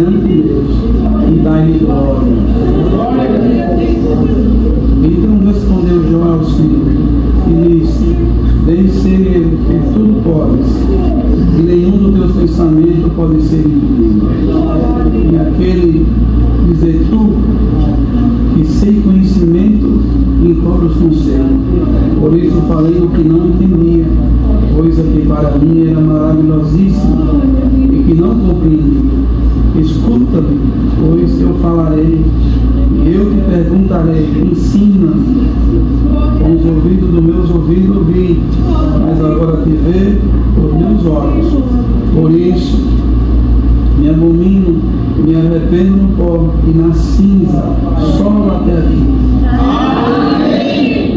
perante Deus e dai-lhe glória. Então respondeu Jó ao Senhor e disse: Bem sei que tudo podes, e nenhum dos teus pensamentos pode ser impedido. E aquele dizer tu, que sem conhecimento incorre os conselhos. Por isso falei o que não entendia, coisa que para mim era maravilhosíssima não compreendi. Escuta-me, pois eu falarei, e eu te perguntarei, ensina. Com os ouvidos dos meus ouvidos ouvi, mas agora te vê por meus olhos. Por isso, me abomino, me arrependo no pó e na cinza, só até aqui.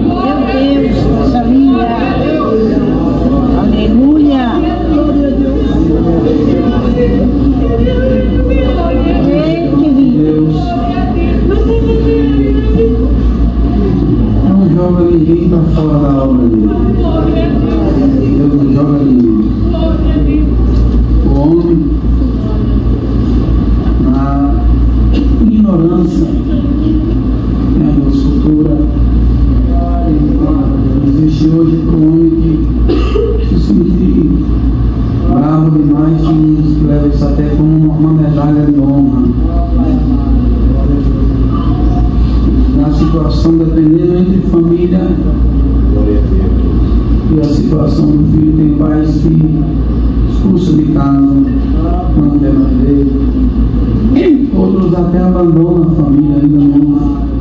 Meu Deus. Aleluia. Não joga ninguém para fora da obra dele. Deus não joga ninguém. O homem, na ignorância, tem a luz futura. Existe hoje para o homem que se sentir bravo demais, tem uns que levam até como uma medalha de honra. Na situação, dependendo entre família e a situação do filho, tem pais que expulsam de casa, mais ver. Outros até abandonam a família ainda não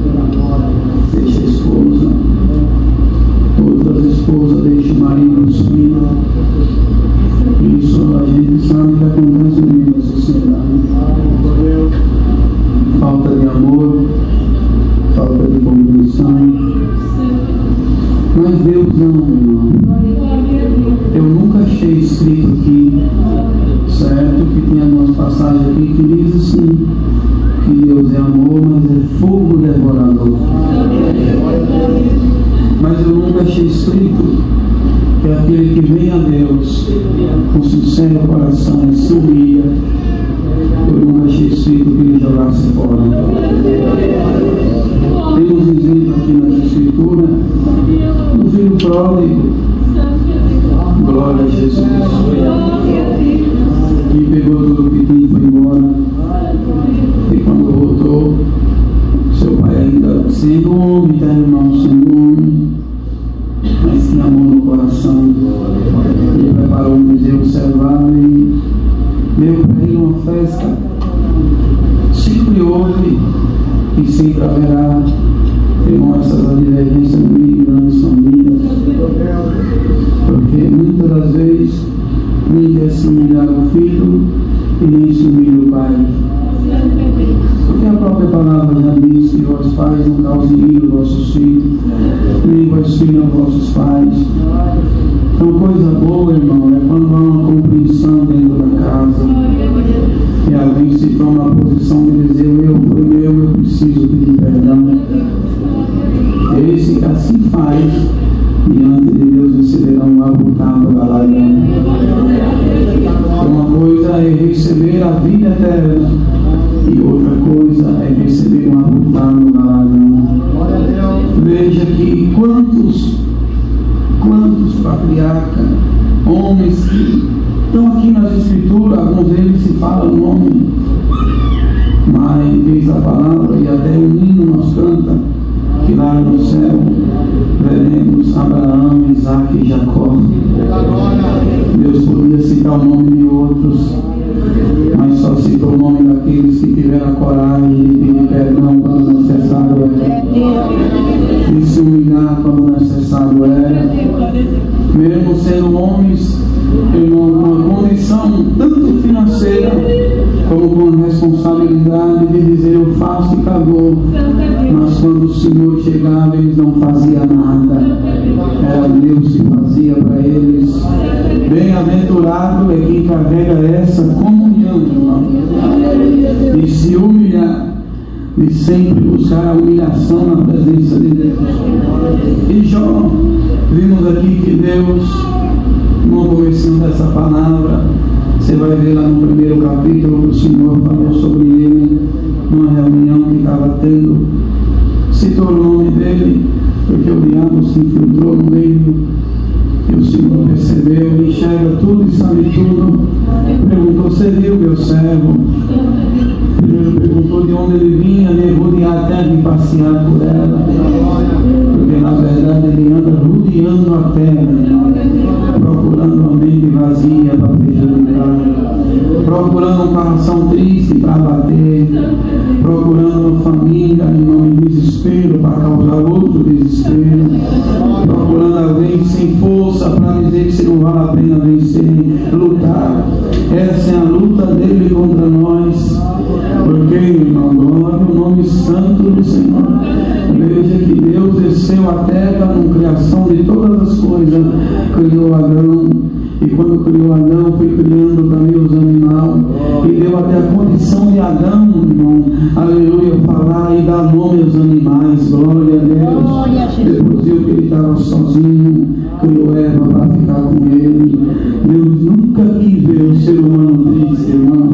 Uma coisa é receber a vida eterna Deus que fazia para eles. Bem-aventurado é quem carrega essa comunhão, irmão. De se humilhar, de sempre buscar a humilhação na presença de Deus. E Jó, vimos aqui que Deus, no começo dessa palavra, Você vai ver lá no primeiro capítulo que o Senhor falou sobre ele numa reunião que estava tendo. Citou o nome dele, porque se infiltrou no meio. E o Senhor percebeu, enxerga tudo e sabe tudo. Perguntou, você viu meu servo? Primeiro perguntou de onde ele vinha, levou de a terra e passear por ela. Porque na verdade ele anda rodeando a terra, procurando uma mente vazia para prejudicar, procurando um coração triste para bater, procurando uma família de desespero para causar outro desespero, procurando alguém sem força para dizer que se não vale a pena vencer, lutar. Essa é a luta dele contra nós. Porque, irmão, glória o nome santo do Senhor. Veja que Deus desceu a terra na criação de todas as coisas, criou Adão. E quando criou Adão, foi criando também os animais. E deu até a condição de Adão, irmão, aleluia, falar e dar nome aos animais. Glória a Deus. Depois viu que ele estava sozinho, criou Eva para ficar com ele. Deus nunca quis ver o ser humano triste, irmão.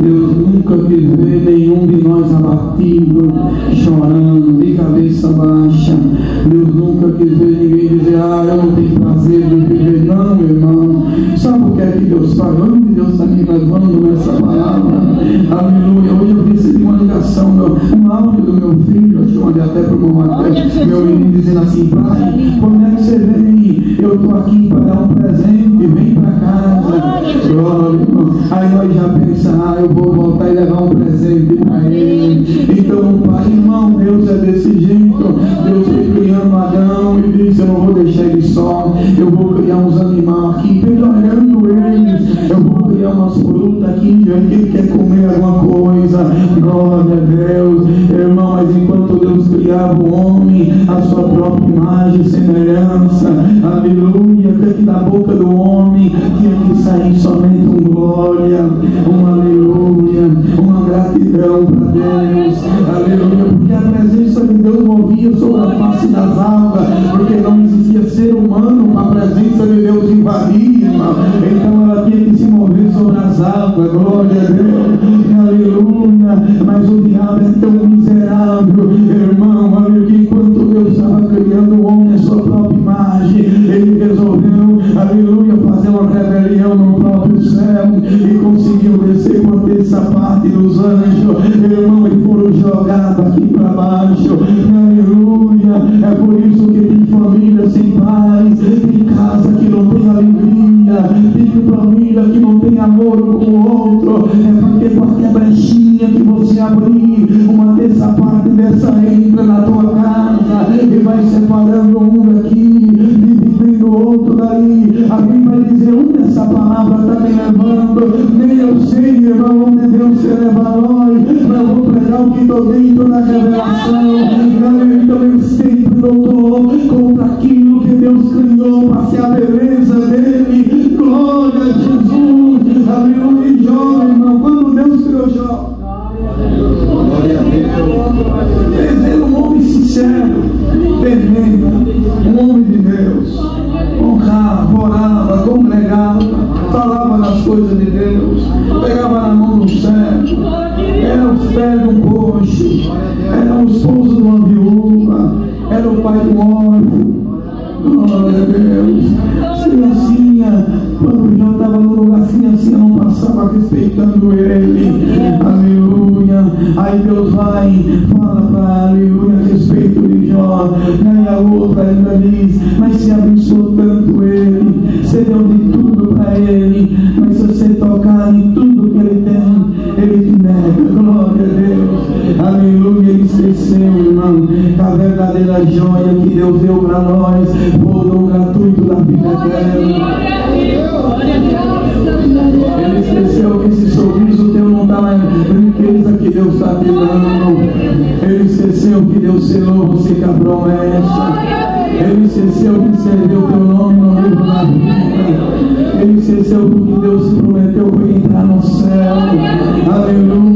Deus nunca quis ver nenhum de nós abatido, chorando, de cabeça baixa. Deus nunca quis ver ninguém dizer, ah, eu não está me levando áudio do meu filho, acho que eu mandei até para o meu, Olha, meu menino dizendo assim, pai, quando é que você vem? Eu estou aqui para dar um presente, vem para casa. Glória. Aí nós já pensamos, ah, eu vou voltar e levar um presente para ele. Então, pai, irmão, Deus é desse jeito. Deus foi criando Adão e disse, eu não vou deixar ele só. Eu vou criar uns animais aqui, melhorando eles. Eu vou criar umas frutas aqui, que ele quer comer alguma coisa. Glória a Deus. Irmão, mas enquanto Deus criava o homem, a sua própria imagem e semelhança, aleluia, que da boca do homem tinha que sair somente um glória, um aleluia, gratidão para Deus, aleluia, porque a presença de Deus movia sobre a face das águas, porque não existia ser humano para a presença de Deus invadir, então ela tinha que se mover sobre as águas, glória a Deus, aleluia, mas o diabo é tão miserável, irmão, aleluia, que enquanto Deus estava criando o homem a sua própria imagem, ele resolveu, aleluia, fazer uma rebelião no próprio céu e conseguiu descer que. Ele esqueceu que Deus selou você com a promessa. Ele esqueceu escrever o teu nome no livro da vida. Ele esqueceu porque Deus se prometeu foi entrar no céu. Aleluia.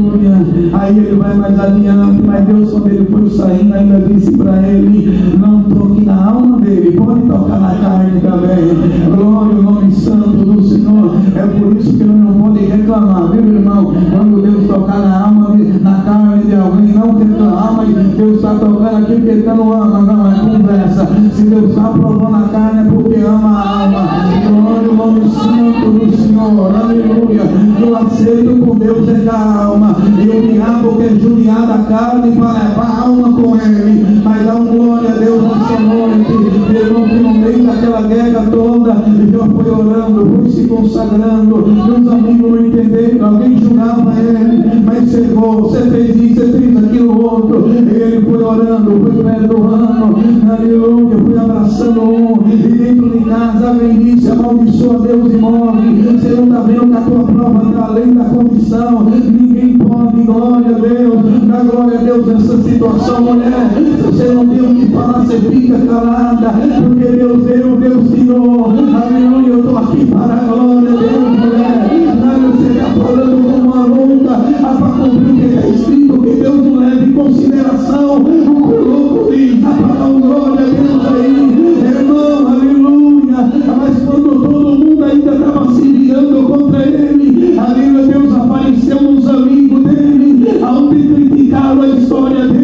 Aí ele vai mais adiante, mas Deus, quando ele foi saindo, ainda disse para ele: Não toque na alma dele, pode tocar na carne também. Glória ao nome santo do Senhor. É por isso que não pode reclamar, viu, irmão? Quando Deus tocar na alma, na carne de alguém, não reclamar, mas Deus está tocando aqui porque ele não ama, não, é conversa. Se Deus está provando a carne, é porque ama a alma. Glória ao santo do Senhor. Aleluia. Eu aceito com Deus é da alma. E o diabo quer judiar da carne para levar a alma com ele. Mas dá um glória a Deus noite. Irmão, que no daquela guerra toda, já foi orando, foi se consagrando. Meus amigos não entenderam. Alguém julgava ele, mas chegou. Você fez isso, você fez aquilo outro. Ele foi orando, foi perdoando. Aleluia. Foi abraçando um. E dentro de casa, vem disse, amaldiçoa Deus e morre. Você não está vendo que a tua prova está além da condição. Ninguém pode, glória a Deus. Dá glória a Deus nessa situação, mulher. Se você não tem o que falar, você fica calada. Porque Deus deu, Deus tirou. Aleluia. Eu estou aqui para a glória de Deus, mulher. Não, você está falando com uma luta. Ah, para cumprir o que está escrito. Que Deus não leva em consideração o o louco diz. Ah, para dar glória a Deus aí. Irmão, aleluia. Mas quando todo mundo ainda estava se virando contra ele, aleluia, Deus apareceu nos amigos dele, aonde criticaram a história dele,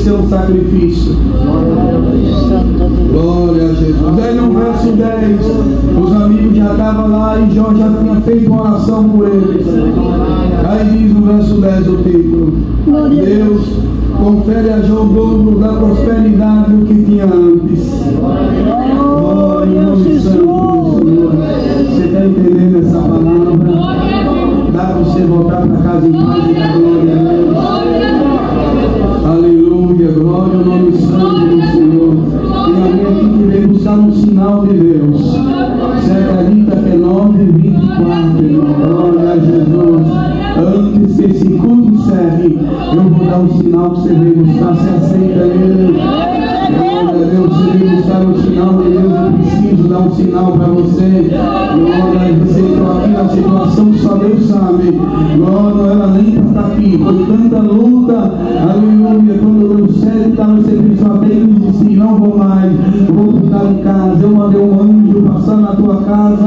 ofereceu um sacrifício. Glória a Jesus. Aí no verso 10, os amigos já estavam lá e Jó já tinha feito uma oração por eles. Aí diz no verso 10 o título. Deus confere a Jó o dobro da prosperidade do que tinha antes. Glória ao nome santo do Senhor. Você está entendendo essa palavra? Dá para você voltar para casa em paz e Ao nome santo do Senhor. Tem alguém aqui que veio buscar um sinal de Deus. É 9 24, irmão? Glória a Jesus. Antes que esse culto encerre, eu vou dar um sinal que você veio buscar. Você aceita ele? Glória a Deus, você veio buscar um sinal de Deus. Dar um sinal para você. Glória você entrou aqui na situação que só Deus sabe. Glória, ela nem para estar aqui. Foi tanta luta. Aleluia. Quando deu certo, estava você pensou até em desistir. Não vou mais. Vou ficar em casa. Eu mandei um anjo passar na tua casa.